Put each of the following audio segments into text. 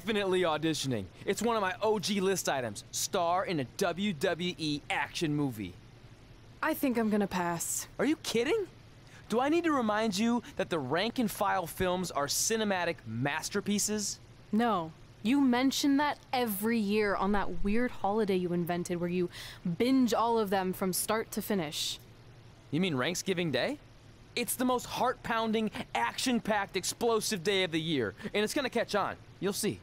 definitely auditioning. It's one of my OG list items. Star in a WWE action movie. I think I'm gonna pass. Are you kidding? Do I need to remind you that the rank and file films are cinematic masterpieces? No. You mention that every year on that weird holiday you invented where you binge all of them from start to finish. You mean Ranksgiving Day? It's the most heart-pounding, action-packed, explosive day of the year, and it's gonna catch on. You'll see.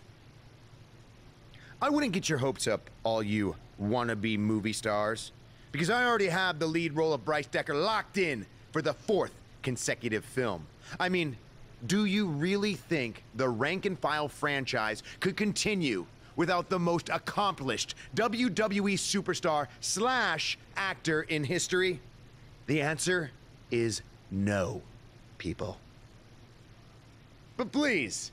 I wouldn't get your hopes up, all you wannabe movie stars, because I already have the lead role of Bryce Decker locked in for the fourth consecutive film. I mean, do you really think the rank and file franchise could continue without the most accomplished WWE superstar slash actor in history? The answer is no, people. But please,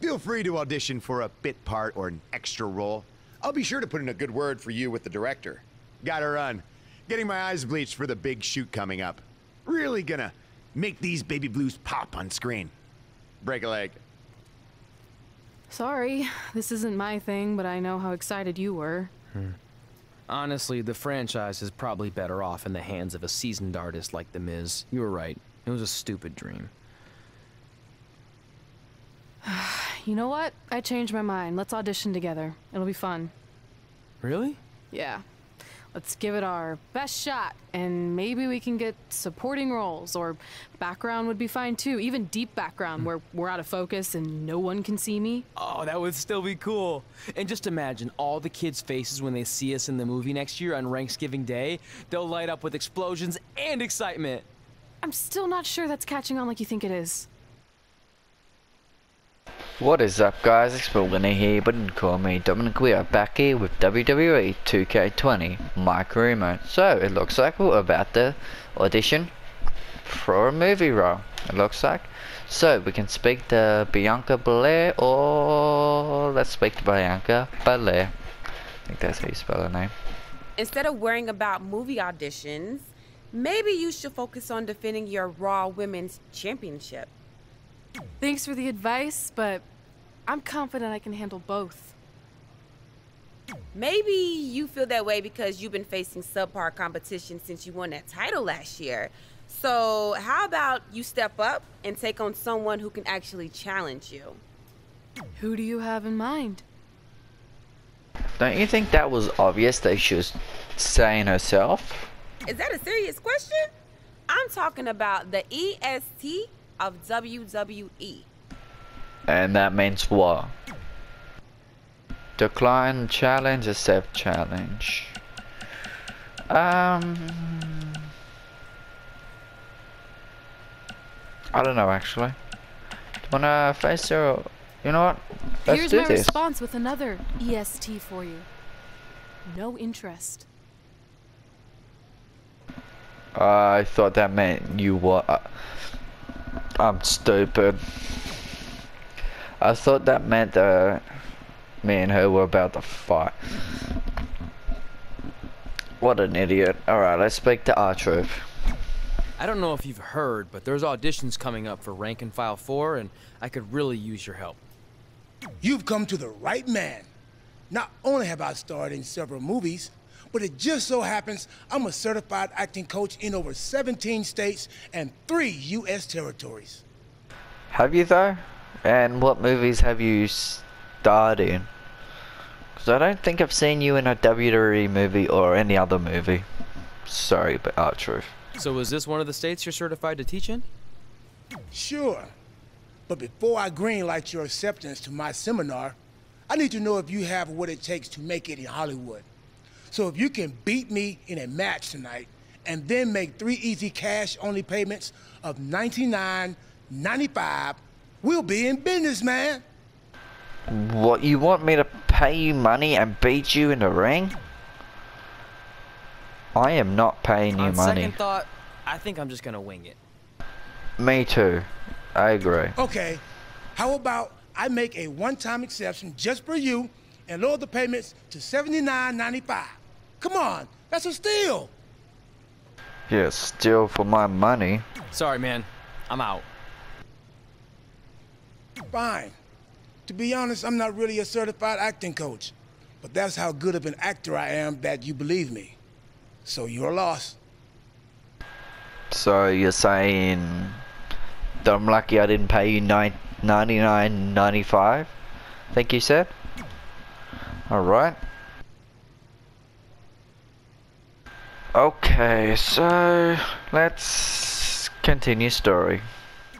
feel free to audition for a bit part or an extra role. I'll be sure to put in a good word for you with the director. Gotta run. Getting my eyes bleached for the big shoot coming up. Really gonna make these baby blues pop on screen. Break a leg. Sorry, this isn't my thing, but I know how excited you were. Hmm. Honestly, the franchise is probably better off in the hands of a seasoned artist like The Miz. You were right. It was a stupid dream. You know what? I changed my mind. Let's audition together. It'll be fun. Really? Yeah. Let's give it our best shot, and maybe we can get supporting roles, or background would be fine too. Even deep background, hmm. where we're out of focus and no one can see me. Oh, that would still be cool. And just imagine all the kids' faces when they see us in the movie next year on Thanksgiving Day. They'll light up with explosions and excitement. I'm still not sure that's catching on like you think it is. What is up guys, it's Morgan here, but don't call me Dominic. We are back here with WWE 2K20 MyCareer Mode. So, it looks like we're about to audition for a movie role, it looks like. So, we can speak to Bianca Belair, or let's speak to Bianca Belair. I think that's how you spell her name. Instead of worrying about movie auditions, maybe you should focus on defending your Raw Women's Championship. Thanks for the advice, but I'm confident I can handle both. Maybe you feel that way because you've been facing subpar competition since you won that title last year. So, how about you step up and take on someone who can actually challenge you? Who do you have in mind? Don't you think that was obvious that she was saying herself? Is that a serious question? I'm talking about the EST of WWE. And that means what? Decline challenge, accept challenge. Um, I don't know actually. Do you wanna face her? You know what? Let's Here's do my this. response with another EST for you. No interest. I thought that meant you were. Uh, I'm stupid. I thought that meant that me and her were about to fight. What an idiot. Alright, let's speak to R-Truth. I don't know if you've heard, but there's auditions coming up for Rank and File 4, and I could really use your help. You've come to the right man. Not only have I starred in several movies, but it just so happens I'm a certified acting coach in over 17 states and three U.S. territories. Have you though? And what movies have you starred in? Because I don't think I've seen you in a WWE movie or any other movie. Sorry, but R-Truth. So is this one of the states you're certified to teach in? Sure. But before I greenlight your acceptance to my seminar, I need to know if you have what it takes to make it in Hollywood. So if you can beat me in a match tonight and then make three easy cash only payments of $99.95, we'll be in business, man. What, you want me to pay you money and beat you in the ring? I am not paying you On money. second thought, I think I'm just gonna wing it. Me too. I agree. Okay, how about I make a one-time exception just for you and lower the payments to $79.95? Come on, that's a steal. Yeah, steal for my money. Sorry, man. I'm out. Fine. To be honest, I'm not really a certified acting coach. But that's how good of an actor I am that you believe me. So you're lost. So you're saying that I'm lucky I didn't pay you nine ninety nine ninety five? I think you said. Alright. Okay, so let's continue story.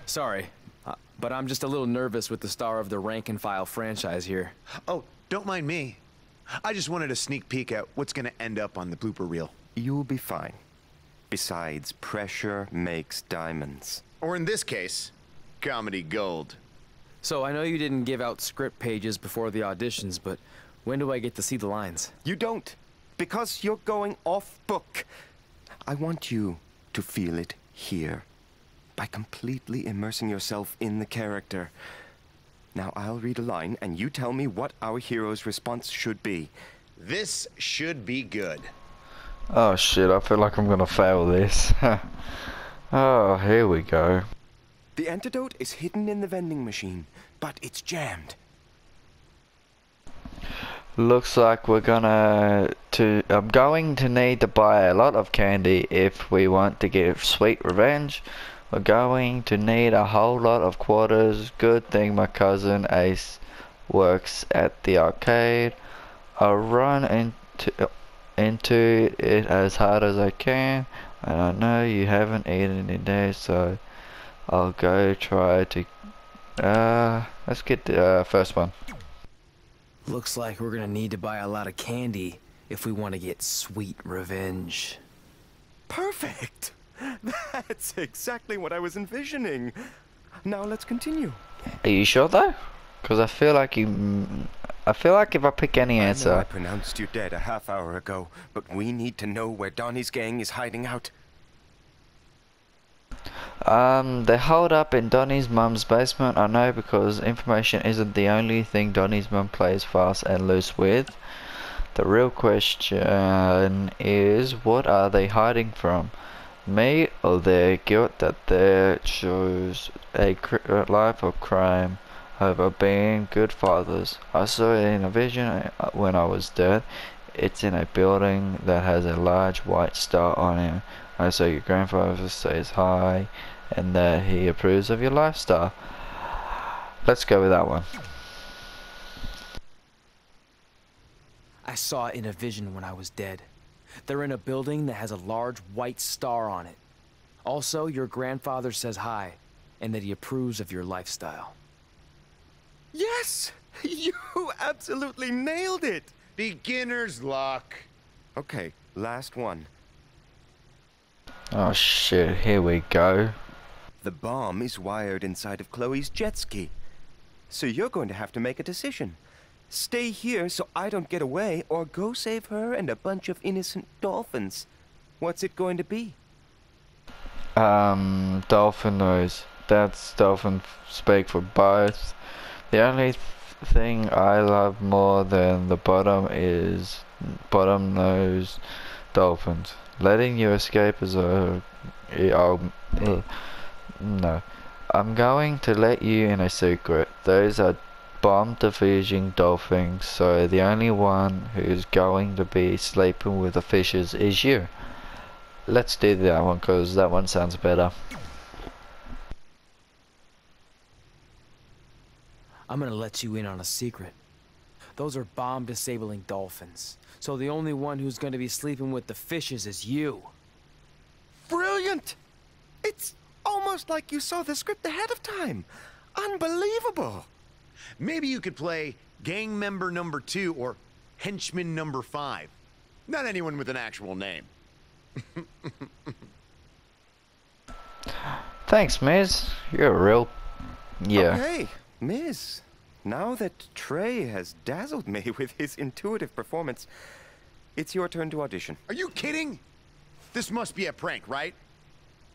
Sorry, uh, but I'm just a little nervous with the star of the rank and file franchise here. Oh, don't mind me. I just wanted a sneak peek at what's gonna end up on the blooper reel. You'll be fine. Besides, pressure makes diamonds. Or in this case, comedy gold. So I know you didn't give out script pages before the auditions, but when do I get to see the lines? You don't, because you're going off book. I want you to feel it here by completely immersing yourself in the character. Now I'll read a line and you tell me what our hero's response should be. This should be good. Oh shit, I feel like I'm gonna fail this. oh, here we go. The antidote is hidden in the vending machine, but it's jammed. Looks like we're gonna to I'm going to need to buy a lot of candy if we want to get sweet revenge. We're going to need a whole lot of quarters. Good thing my cousin Ace works at the arcade. I'll run into into it as hard as I can. And I know you haven't eaten in days, so I'll go try to. Uh, let's get the uh, first one. Looks like we're gonna need to buy a lot of candy if we want to get sweet revenge. Perfect! That's exactly what I was envisioning. Now let's continue. Are you sure though? Because I feel like you. I feel like if I pick any I know I pronounced you dead a half hour ago, but we need to know where Donnie's gang is hiding out. Um, they hold up in Donnie's mum's basement. I know because information isn't the only thing Donnie's mum plays fast and loose with. The real question is, what are they hiding from? Me or their guilt that they chose a life of crime over being good fathers. I saw it in a vision uh, when I was dead. It's in a building that has a large white star on it. I saw your grandfather says hi and that he approves of your lifestyle. Let's go with that one. I saw it in a vision when I was dead. They're in a building that has a large white star on it. Also, your grandfather says hi, and that he approves of your lifestyle. Yes! You absolutely nailed it! Beginner's luck. Okay, last one. Oh shit, here we go. The bomb is wired inside of Chloe's jet ski. So you're going to have to make a decision. Stay here so I don't get away, or go save her and a bunch of innocent dolphins. What's it going to be? Um, dolphin noise. That's dolphin speak for both. The only th- thing I love more than the bottom is bottom nose dolphins. Letting you escape is a. I'll, no. I'm going to let you in a secret. Those are bomb defusing dolphins, so the only one who's going to be sleeping with the fishes is you. Let's do that one because that one sounds better. I'm gonna let you in on a secret. Those are bomb disabling dolphins. So the only one who's gonna be sleeping with the fishes is you. Brilliant! It's almost like you saw the script ahead of time. Unbelievable! Maybe you could play gang member number two or henchman number five. Not anyone with an actual name. Thanks, Miz. You're a real. Yeah. Okay, Miz. Now that Trey has dazzled me with his intuitive performance, it's your turn to audition. Are you kidding? This must be a prank, right?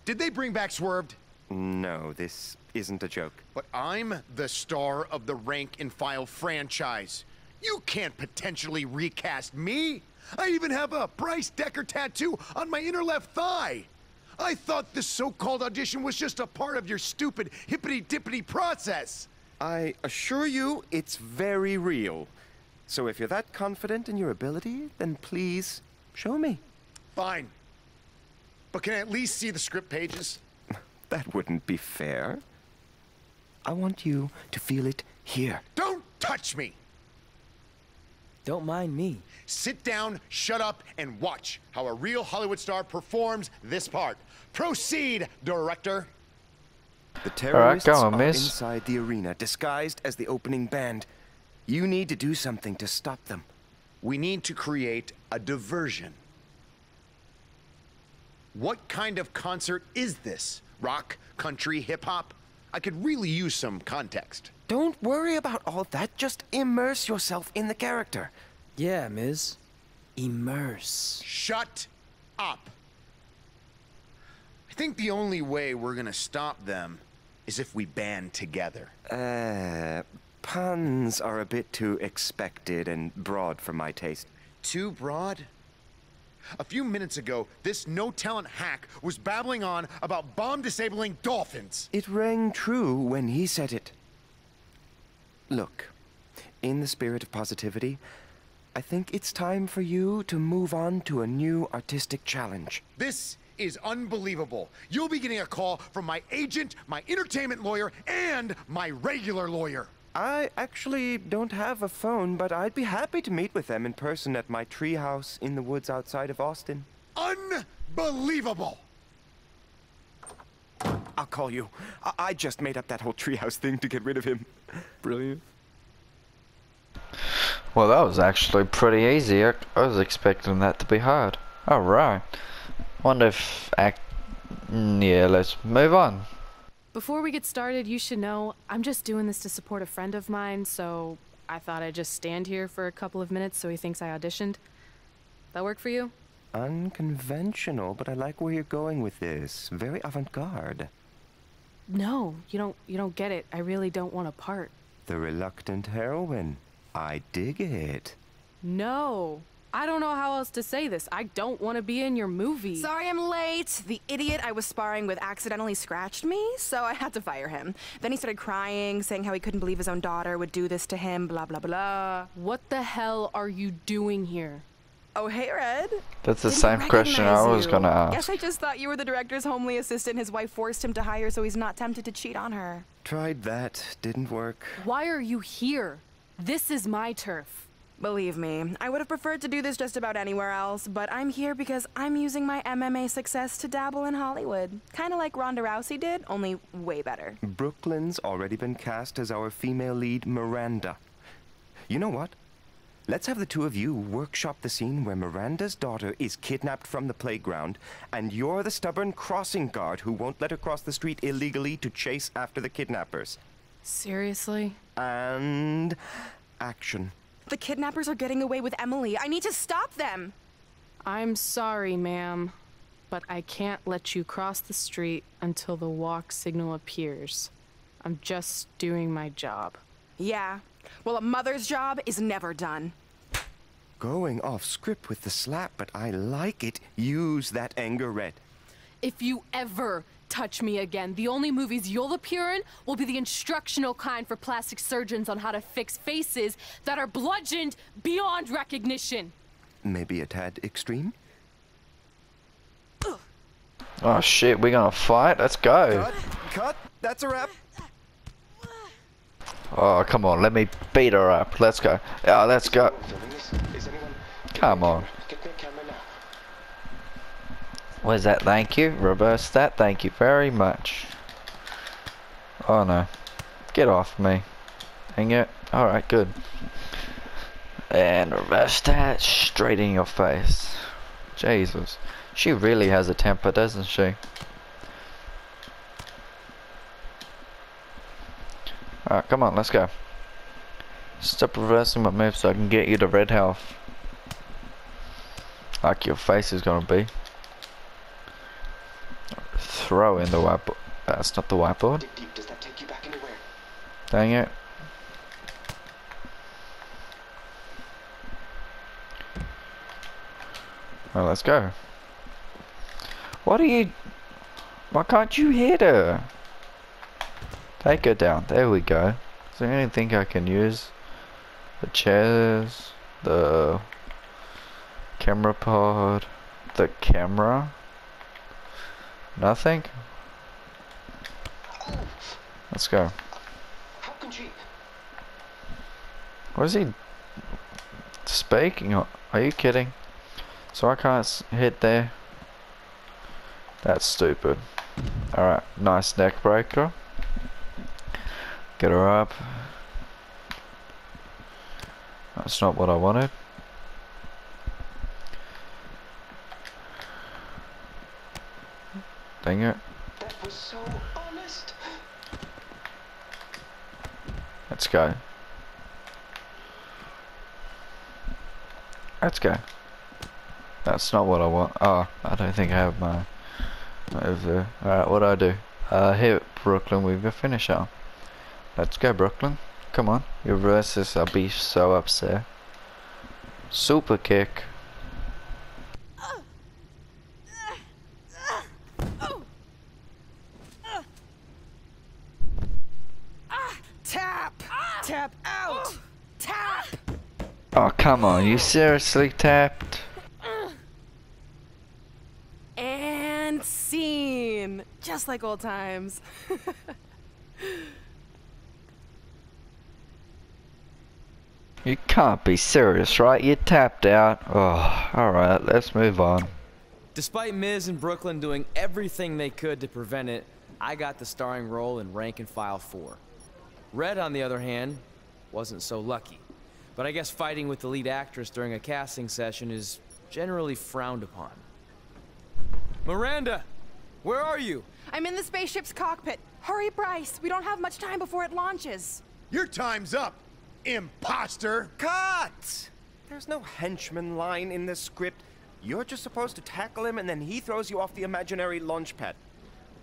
Did they bring back Swerved? No, this isn't a joke. But I'm the star of the Rank and File franchise. You can't potentially recast me. I even have a Bryce Decker tattoo on my inner left thigh. I thought this so-called audition was just a part of your stupid hippity-dippity process. I assure you, it's very real. So if you're that confident in your ability, then please show me. Fine. But can I at least see the script pages? That wouldn't be fair. I want you to feel it here. Don't touch me! Don't mind me. Sit down, shut up, and watch how a real Hollywood star performs this part. Proceed, director. The terrorists go on, are miss. inside the arena, disguised as the opening band. You need to do something to stop them. We need to create a diversion. What kind of concert is this? Rock, country, hip hop? I could really use some context. Don't worry about all that. Just immerse yourself in the character. Yeah, Ms. Immerse. Shut up. I think the only way we're gonna stop them is if we band together. Uh, puns are a bit too expected and broad for my taste. Too broad? A few minutes ago, this no talent hack was babbling on about bomb disabling dolphins. It rang true when he said it. Look, in the spirit of positivity, I think it's time for you to move on to a new artistic challenge. This is unbelievable. You'll be getting a call from my agent, my entertainment lawyer, and my regular lawyer. I actually don't have a phone, but I'd be happy to meet with them in person at my treehouse in the woods outside of Austin. Unbelievable! I'll call you. I, I just made up that whole treehouse thing to get rid of him. Brilliant. Well, that was actually pretty easy. I, I was expecting that to be hard. Alright. Wonder if act. mm, Yeah, let's move on. Before we get started, you should know I'm just doing this to support a friend of mine, so I thought I'd just stand here for a couple of minutes so he thinks I auditioned. That work for you? Unconventional, but I like where you're going with this. Very avant-garde. No, you don't you don't get it. I really don't want a part. The reluctant heroine. I dig it. No. I don't know how else to say this. I don't want to be in your movie. Sorry I'm late. The idiot I was sparring with accidentally scratched me, so I had to fire him. Then he started crying, saying how he couldn't believe his own daughter would do this to him, blah, blah, blah. What the hell are you doing here? Oh, hey, Red. That's the Didn't same question I was gonna ask. Guess I just thought you were the director's homely assistant his wife forced him to hire so he's not tempted to cheat on her. Tried that. Didn't work. Why are you here? This is my turf. Believe me, I would have preferred to do this just about anywhere else, but I'm here because I'm using my MMA success to dabble in Hollywood. Kinda like Ronda Rousey did, only way better. Brooklyn's already been cast as our female lead, Miranda. You know what? Let's have the two of you workshop the scene where Miranda's daughter is kidnapped from the playground, and you're the stubborn crossing guard who won't let her cross the street illegally to chase after the kidnappers. Seriously? And action. The kidnappers are getting away with Emily. I need to stop them! I'm sorry, ma'am, but I can't let you cross the street until the walk signal appears. I'm just doing my job. Yeah. Well, a mother's job is never done. Going off script with the slap, but I like it. Use that anger red. If you ever touch me again, the only movies you'll appear in will be the instructional kind for plastic surgeons on how to fix faces that are bludgeoned beyond recognition. Maybe a tad extreme? Oh shit, we're gonna fight? Let's go. Cut! Cut! That's a wrap! Oh, come on, let me beat her up. Let's go. Yeah, let's go. Come on. Where's that? Thank you. Reverse that. Thank you very much. Oh no. Get off me. Hang it. Alright, good. And reverse that straight in your face. Jesus. She really has a temper, doesn't she? Alright, come on, let's go. Stop reversing my move so I can get you to red health. Like your face is gonna be. Throw in the whiteboard. Uh, That's not the whiteboard. Does that take you back anywhere? Dang it. Well, let's go. What are you... Why can't you hit her? Take her down. There we go. Is there anything I can use? The chairs, the camera pod, the camera. Nothing? Let's go. What is he speaking? Are you kidding? So I can't hit there? That's stupid. Alright, nice neck breaker. Get her up. That's not what I wanted. Dang it. That was so honest. Let's go. Let's go. That's not what I want. Oh, I don't think I have my over there. Alright, what do I do? Uh, hit Brooklyn with a finisher. Let's go, Brooklyn. Come on. Your versus, I'll be so upset. Super kick. Come on. You seriously tapped? And scene! Just like old times. You can't be serious, right? You tapped out. Oh, alright. Let's move on. Despite Miz and Brooklyn doing everything they could to prevent it, I got the starring role in Rank and File 4. Red, on the other hand, wasn't so lucky. But I guess fighting with the lead actress during a casting session is generally frowned upon. Miranda! Where are you? I'm in the spaceship's cockpit. Hurry, Bryce. We don't have much time before it launches. Your time's up, imposter! Cut! There's no henchman line in this script. You're just supposed to tackle him and then he throws you off the imaginary launch pad.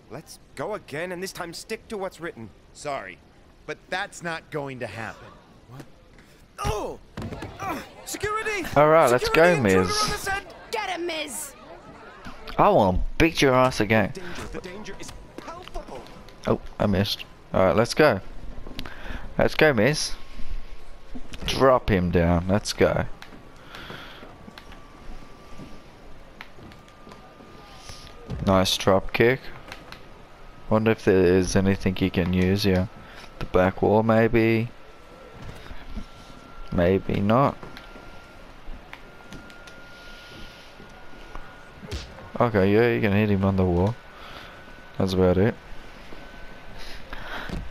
Let's go again and this time stick to what's written. Sorry, but that's not going to happen. Oh! Uh, security! Alright, let's go, Security intruder Miz. on! Get him, Miz! I want to beat your ass again. Danger, the danger is. Oh, I missed. Alright, let's go. Let's go, Miz. Drop him down. Let's go. Nice drop kick. Wonder if there is anything you can use here. The back wall, maybe. Maybe not. Okay, yeah, you can hit him on the wall. That's about it.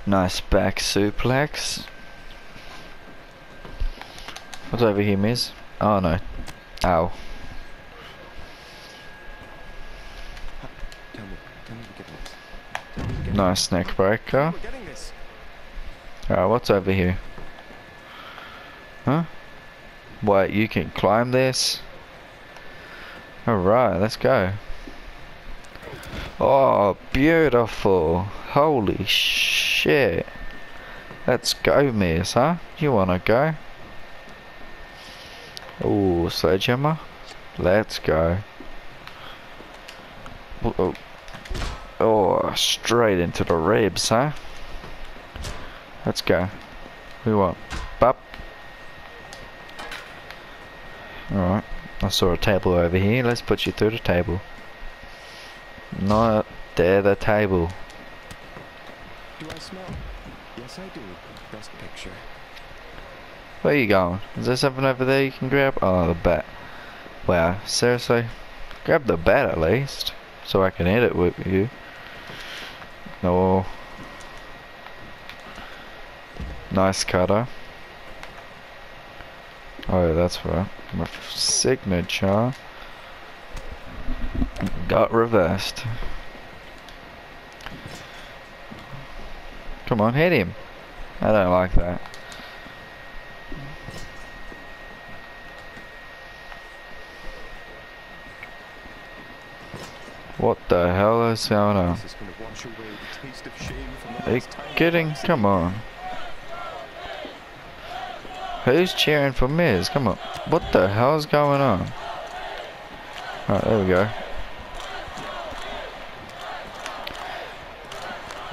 Nice back suplex. What's over here, Miz? Oh no. Ow. Tell me, tell me we get this. Tell me we get Nice neck breaker. We're getting this. Alright, what's over here? Huh? Wait, you can climb this? Alright, let's go. Oh, beautiful. Holy shit. Let's go, Miz, huh? You wanna go? Ooh, sledgehammer. Let's go. Oh, oh. oh, straight into the ribs, huh? Let's go. We want Bop. Alright. I saw a table over here. Let's put you through the table. Not there, the table. Do I smell? Yes, I do. Best picture. Where are you going? Is there something over there you can grab? Oh, the bat. Wow, seriously? Grab the bat at least. So I can hit it with you. No. Nice cutter. Oh, yeah, that's right. My signature got reversed. Come on, hit him. I don't like that. What the hell is going on? This is gonna wash away the taste of shame from the Are you kidding? Come on. Who's cheering for Miz? Come on. What the hell's going on? Alright, there we go.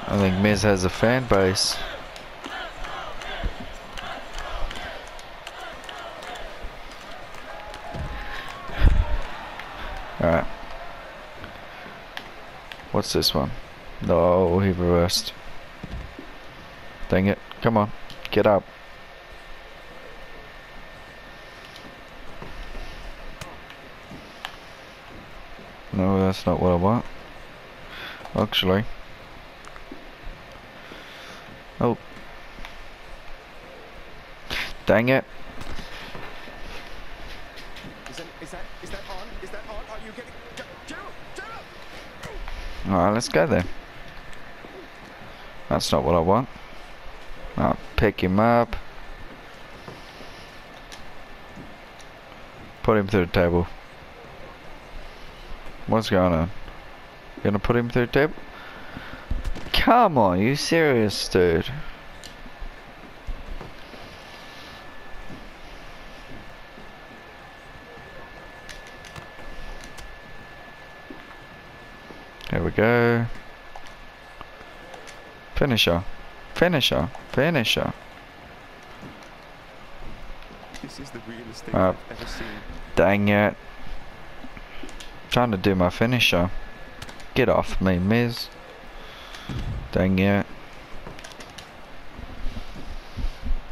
I think Miz has a fan base. Alright. What's this one? No, he reversed. Dang it. Come on. Get up. That's not what I want. Actually. Oh. Dang it. Is that, is that, is that on? Is that on? Are you getting... Alright, let's go then. That's not what I want. I'll pick him up. Put him through the table. What's going on? Gonna put him through table? Come on, you serious, dude? There we go. Finisher. Finisher. Finisher. This is the realest thing Uh, I've ever seen. Dang it. Trying to do my finisher. Get off me, Miz. Dang it.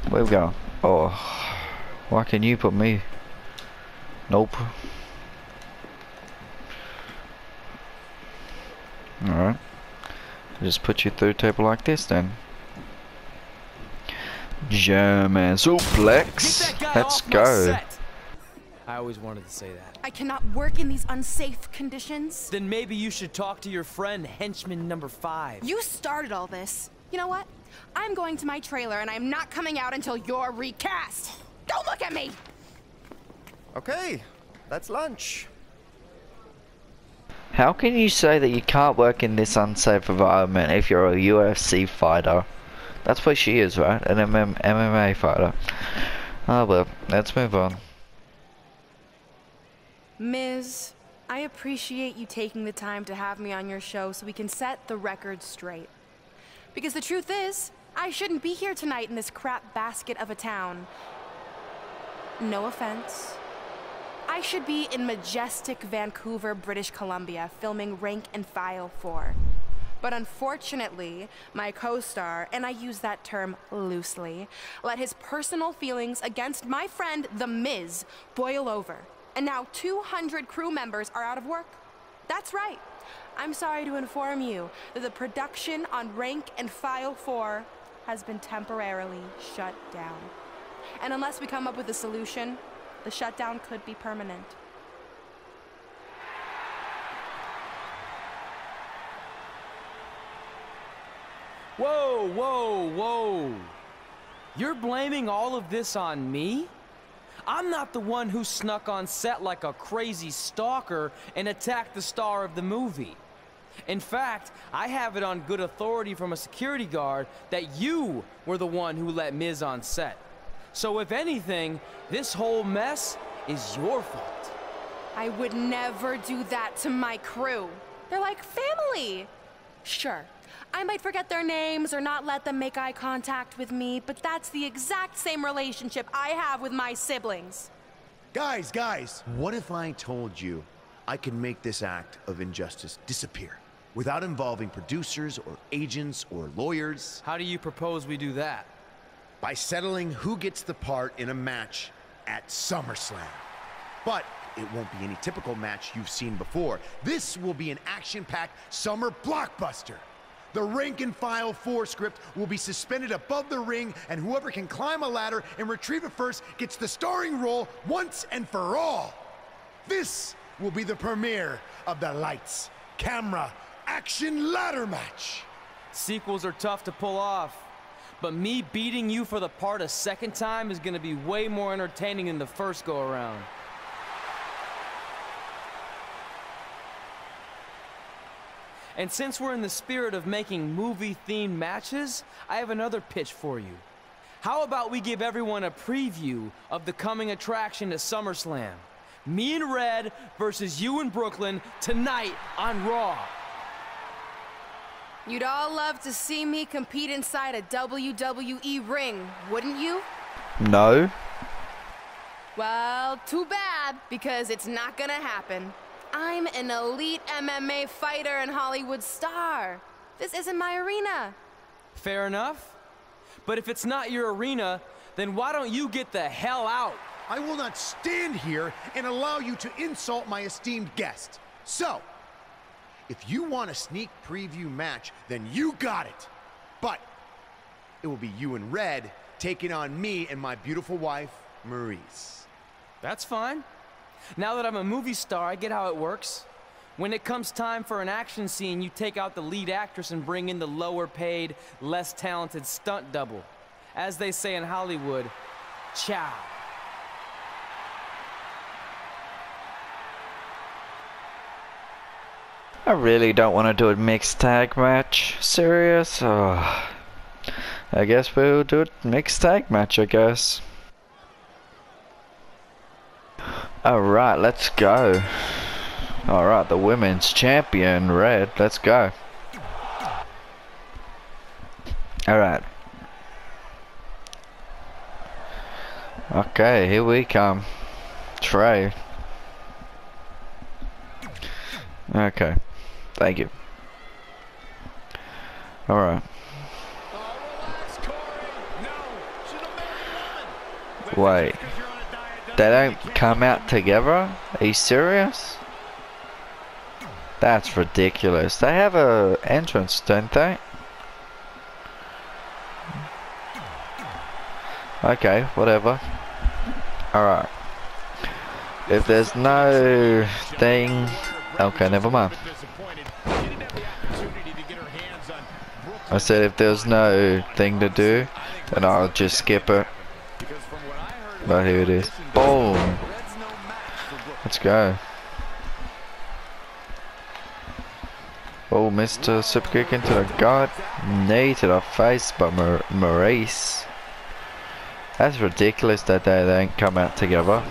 Where we go? Oh. Why can you put me? Nope. Alright. Just put you through table like this then. German suplex. Let's go. I always wanted to say that. I cannot work in these unsafe conditions. Then maybe you should talk to your friend, henchman number five. You started all this. You know what? I'm going to my trailer and I'm not coming out until you're recast. Don't look at me! Okay, that's lunch. How can you say that you can't work in this unsafe environment if you're a UFC fighter? That's what she is, right? An MM MMA fighter. Oh well, let's move on. Miz, I appreciate you taking the time to have me on your show so we can set the record straight. Because the truth is, I shouldn't be here tonight in this crap basket of a town. No offense. I should be in majestic Vancouver, British Columbia, filming Rank and File 4. But unfortunately, my co star, and I use that term loosely, let his personal feelings against my friend, The Miz, boil over. And now 200 crew members are out of work. That's right. I'm sorry to inform you that the production on Rank and File 4 has been temporarily shut down. And unless we come up with a solution, the shutdown could be permanent. Whoa, whoa, whoa. You're blaming all of this on me? I'm not the one who snuck on set like a crazy stalker and attacked the star of the movie. In fact, I have it on good authority from a security guard that you were the one who let Miz on set. So if anything, this whole mess is your fault. I would never do that to my crew. They're like family. Sure, I might forget their names or not let them make eye contact with me, but that's the exact same relationship I have with my siblings. Guys, guys, what if I told you I could make this act of injustice disappear without involving producers or agents or lawyers? How do you propose we do that? By settling who gets the part in a match at SummerSlam. But it won't be any typical match you've seen before. This will be an action packed summer blockbuster. The rank and file 4 script will be suspended above the ring, and whoever can climb a ladder and retrieve it first gets the starring role once and for all. This will be the premiere of the lights, camera, action ladder match. Sequels are tough to pull off. But me beating you for the part a second time is gonna be way more entertaining than the first go around. And since we're in the spirit of making movie-themed matches, I have another pitch for you. How about we give everyone a preview of the coming attraction to SummerSlam? Me and Red versus you in Brooklyn tonight on Raw. You'd all love to see me compete inside a WWE ring, wouldn't you? No. Well, too bad, because it's not gonna happen. I'm an elite MMA fighter and Hollywood star. This isn't my arena. Fair enough. But if it's not your arena, then why don't you get the hell out? I will not stand here and allow you to insult my esteemed guest. So, if you want a sneak preview match, then you got it. But it will be you and Red taking on me and my beautiful wife, Maryse. That's fine. Now that I'm a movie star, I get how it works. When it comes time for an action scene, you take out the lead actress and bring in the lower paid, less talented stunt double. As they say in Hollywood, ciao. I really don't want to do a mixed tag match. Serious? Oh. I guess we'll do a mixed tag match, I guess. Alright, let's go. Alright, the women's champion, Red. Let's go. Alright. Okay, here we come. Trey. Okay. Thank you. Alright. Wait. They don't come out together? Are you serious? That's ridiculous. They have a entrance, don't they? Okay, whatever. Alright. If there's no thing... Okay, never mind. I said if there's no thing to do, then I'll just skip it. Here it is. Boom! Let's go. Oh, Mr. Superkick into the gut. Knee to the face by Maryse. That's ridiculous that they don't come out together.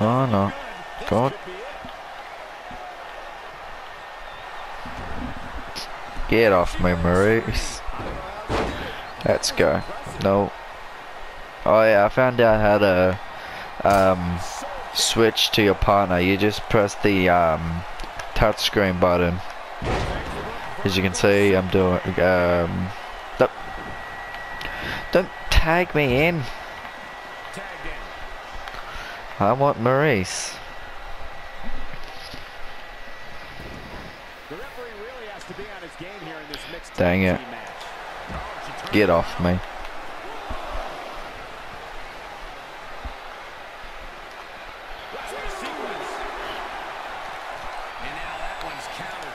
Oh no. God. Get off me, Maryse. Let's go. No. Oh yeah, I found out how to um, switch to your partner. You just press the um, touchscreen button. As you can see, I'm doing. Um, no, don't tag me in. I want Maryse. Dang it. Get off me.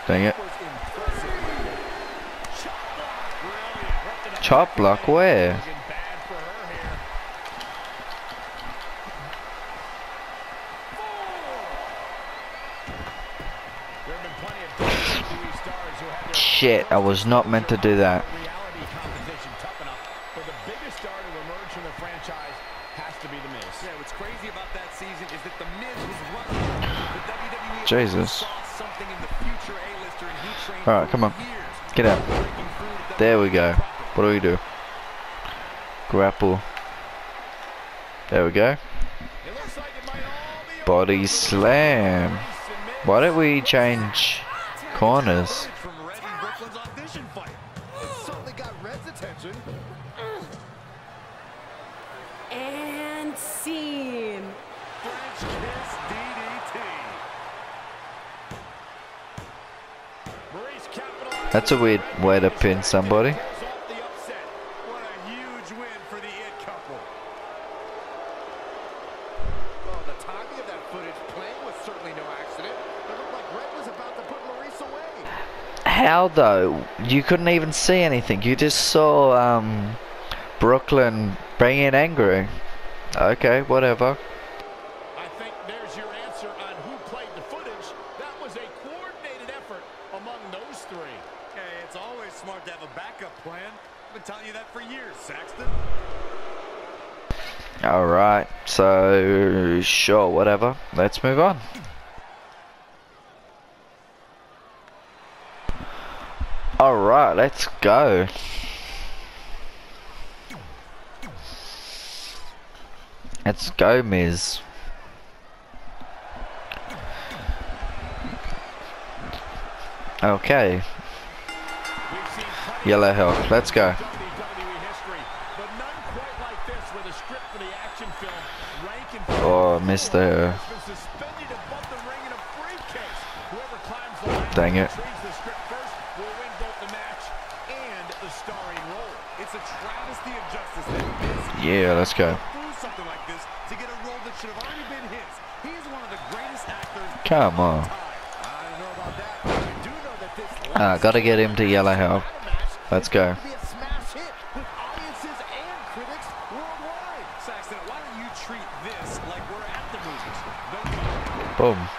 Dang it. Chop block where? Shit, I was not meant to do that. Jesus. Alright, come on. Get out. There we go. What do we do? Grapple. There we go. Body slam. Why don't we change corners? That's a weird way to pin somebody. How though? You couldn't even see anything. You just saw um, Brooklyn being angry. Okay, whatever. I think there's your answer on who played the footage. That was a coordinated effort among those three. Hey, it's always smart to have a backup plan. I've been telling you that for years, Saxton. Alright, so sure, whatever. Let's move on. Alright, let's go. Let's go, Miz. Okay. Yellow health. Let's go. Oh, missed there. suspended above the ring in a briefcase. Whoever climbs the ladder Dang it. and the script first will win both the match and the starring role. It's a travesty of justice that Miz Yeah, let's go. something like this to get a role that should have already been his. He is one of the greatest actors. Come on. I don't know about that, but I do know that this Ah, gotta get him to yellow health. Let's go. be a smash hit with audiences and critics worldwide. Saxton, why don't you treat this like we're at the movies? No Boom.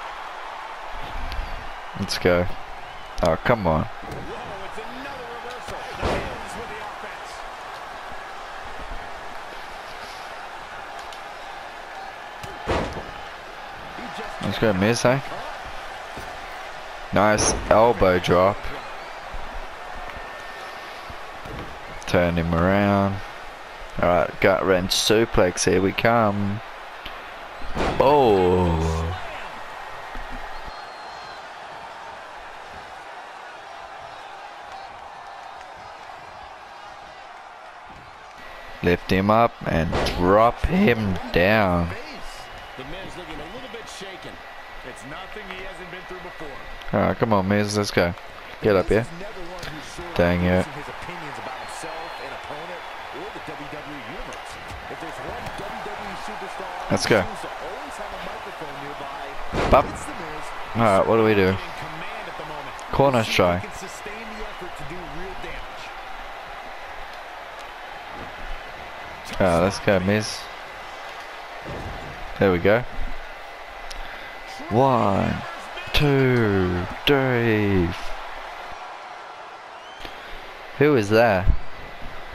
Let's go. Oh, come on. Let's go, Miz, eh? Nice elbow drop. Turn him around. Alright, gut wrench suplex, here we come. Oh. Lift him up and drop him down. Alright, come on, Miz, let's go. Get up here. Dang it. Let's go. Bop. Alright, what do we do? Corner try. can sustain the effort to do real damage. Alright, let's go, Miz. There we go. One, two, three. Who is that?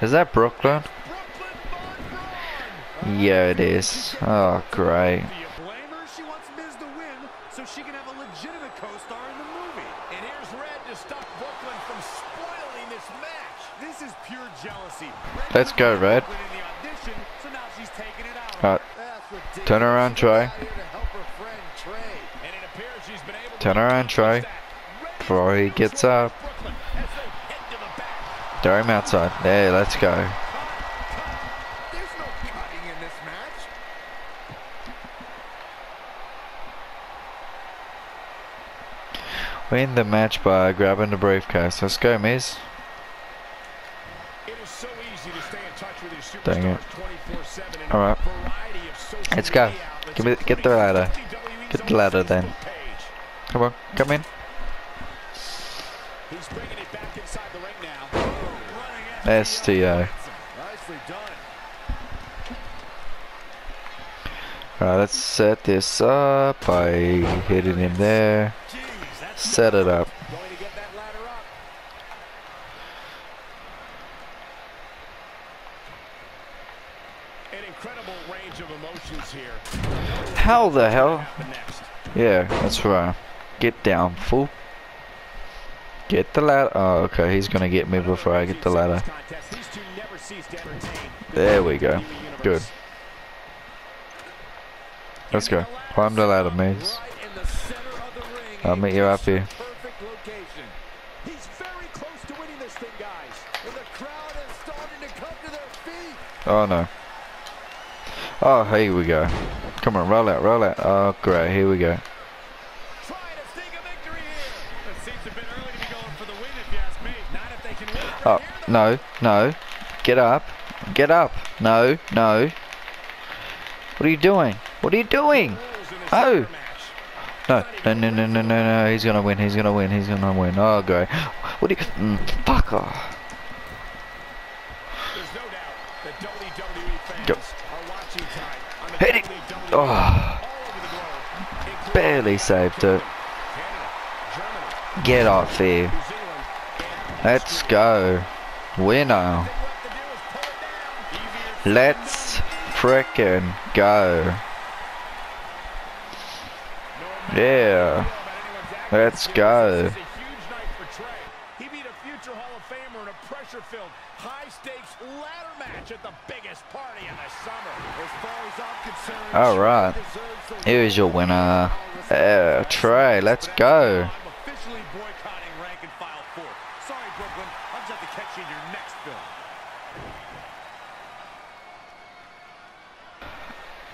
Is that Brooklyn? Yeah, it is. Oh, great. Let's go, Red. Brooklyn in the audition, so now she's taking it out. Alright, That's ridiculous. turn around, Troy. Out here to help her friend Trey. And it appears she's been able to Turn around, Troy. accomplish that. Red Before he gets up. Brooklyn as they head to the back. Throw him outside. There, let's go. There's no cutting in. Win the match by grabbing the briefcase. Let's go, Miz. It is so easy to stay in touch with these superstars Dang it. 24/7 and Alright. a variety of social Let's go. Give me- get the ladder. Get the ladder then. Come on, come in. He's bringing it back inside the ring now. STO. Alright, let's set this up by hitting him there. Set it up. Going to get that ladder up. An incredible range of emotions here. How the hell? Yeah, that's right. Get down, fool. Get the ladder. Oh, okay, he's gonna get me before I get the ladder. There we go. Good. Let's go. Climb the ladder, mates. I'll meet you up here. Oh no. Oh, here we go. Come on, roll out, roll out. Oh, great. Here we go. Oh, no, no. Get up. Get up. No, no. What are you doing? What are you doing? Oh. No, no, no, no, no, no, no. He's gonna win. He's gonna win. He's gonna win. Oh, great. What do you? Mm, fuck off. There's no doubt that WWE fans Go. are watching tonight on the Hit it. WWE Oh. Barely saved it. Get off here. Let's go. Winner. Let's frickin' go. Yeah. Let's go. This is a huge night for Trey. He beat a future Hall of Famer in a pressure-filled, high-stakes ladder match at the biggest party in the summer. As far as I'm concerned, Alright. Here is your winner. Uh, Trey, let's go.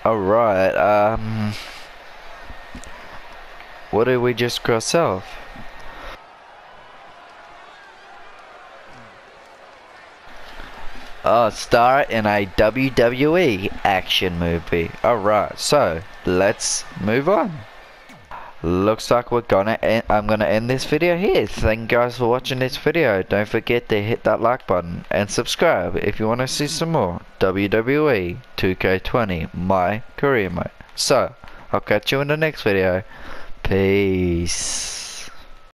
Alright, um... What did we just cross off? Oh, star in a WWE action movie. Alright, so let's move on. Looks like we're gonna end, I'm gonna end this video here. Thank you guys for watching this video. Don't forget to hit that like button and subscribe if you want to see some more WWE 2K20 My Career Mode. So, I'll catch you in the next video. Peace.